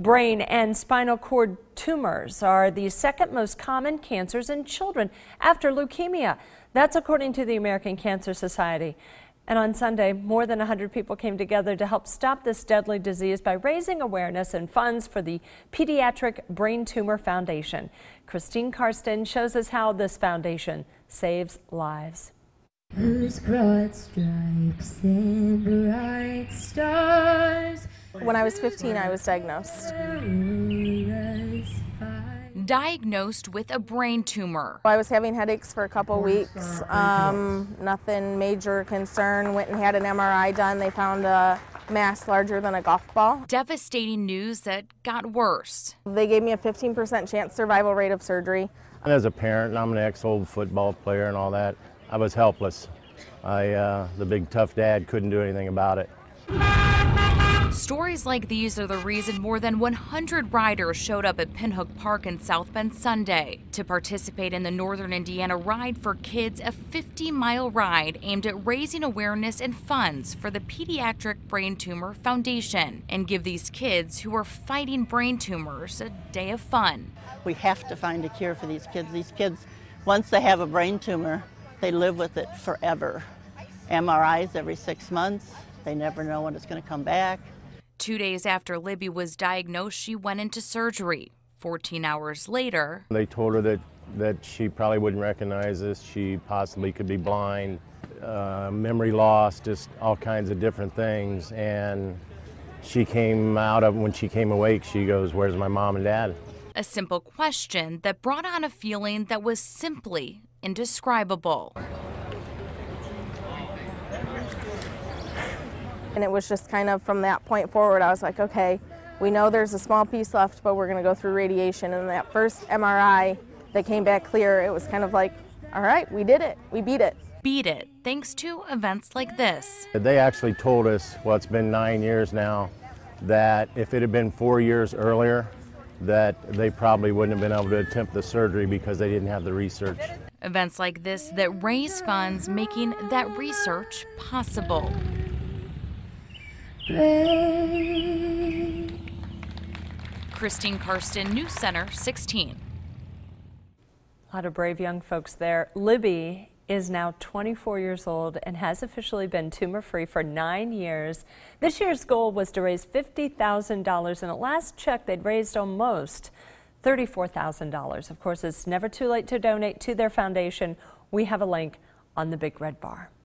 Brain and spinal cord tumors are the second most common cancers in children after leukemia. That's according to the American Cancer Society. And on Sunday, more than 100 people came together to help stop this deadly disease by raising awareness and funds for the Pediatric Brain Tumor Foundation. Christine Karsten shows us how this foundation saves lives. Whose broad stripes and bright stars when I was 15, I was diagnosed. Diagnosed with a brain tumor. I was having headaches for a couple weeks. Um, nothing major concern. Went and had an MRI done. They found a mass larger than a golf ball. Devastating news that got worse. They gave me a 15% chance survival rate of surgery. As a parent, and I'm an ex-old football player and all that. I was helpless. I, uh, the big tough dad, couldn't do anything about it. Stories like these are the reason more than 100 riders showed up at Pinhook Park in South Bend Sunday to participate in the Northern Indiana Ride for Kids, a 50 mile ride aimed at raising awareness and funds for the Pediatric Brain Tumor Foundation and give these kids who are fighting brain tumors a day of fun. We have to find a cure for these kids. These kids, once they have a brain tumor, they live with it forever. MRIs every six months, they never know when it's going to come back. Two days after Libby was diagnosed, she went into surgery. 14 hours later, they told her that, that she probably wouldn't recognize us. She possibly could be blind, uh, memory loss, just all kinds of different things. And she came out of, when she came awake, she goes, Where's my mom and dad? A simple question that brought on a feeling that was simply indescribable. And it was just kind of from that point forward, I was like, okay, we know there's a small piece left, but we're going to go through radiation. And that first MRI that came back clear, it was kind of like, all right, we did it. We beat it. Beat it thanks to events like this. They actually told us, well, it's been nine years now, that if it had been four years earlier, that they probably wouldn't have been able to attempt the surgery because they didn't have the research. Events like this that raise funds making that research possible. Christine Karsten, News Center 16. A lot of brave young folks there. Libby is now 24 years old and has officially been tumor free for nine years. This year's goal was to raise $50,000 and at last check they'd raised almost $34,000. Of course, it's never too late to donate to their foundation. We have a link on the big red bar.